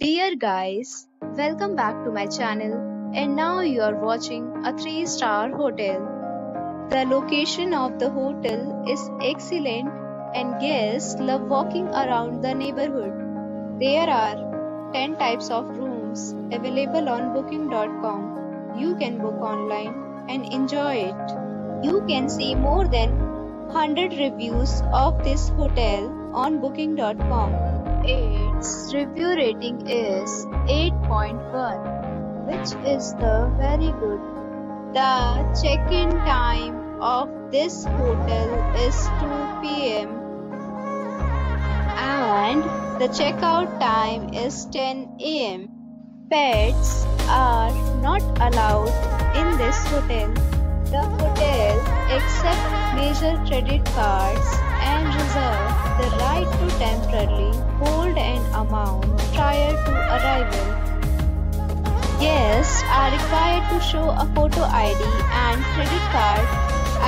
Dear guys, welcome back to my channel and now you are watching a 3 star hotel. The location of the hotel is excellent and guests love walking around the neighborhood. There are 10 types of rooms available on booking.com. You can book online and enjoy it. You can see more than 100 reviews of this hotel on booking.com. Its review rating is 8.1, which is the very good. The check-in time of this hotel is 2 p.m. and the checkout time is 10 a.m. Pets are not allowed in this hotel. The hotel accepts major credit cards and reserve the right temporarily hold an amount prior to arrival. Guests are required to show a photo ID and credit card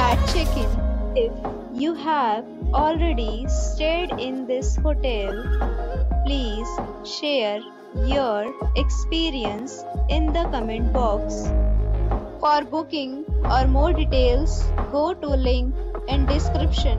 at check-in. If you have already stayed in this hotel, please share your experience in the comment box. For booking or more details, go to link in description.